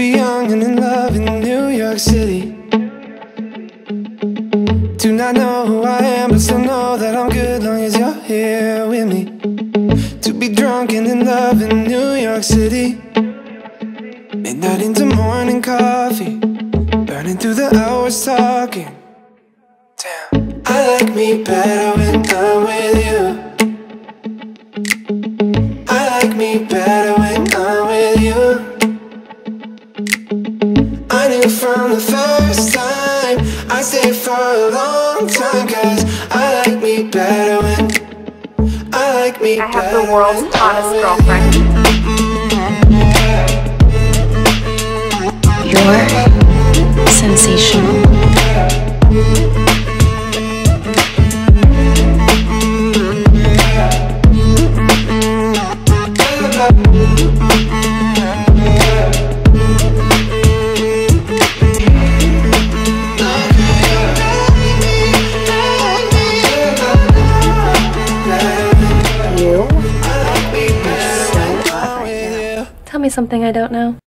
be young and in love in New York City. Do not know who I am, but still know that I'm good long as you're here with me. To be drunk and in love in New York City. Midnight into morning coffee, burning through the hours talking. Damn. I like me better when I'm with you. I like me better when I'm I from the first time I'd stay for a long time Cause I like me better when I like me I have the world's hottest girlfriend. Tell me something I don't know.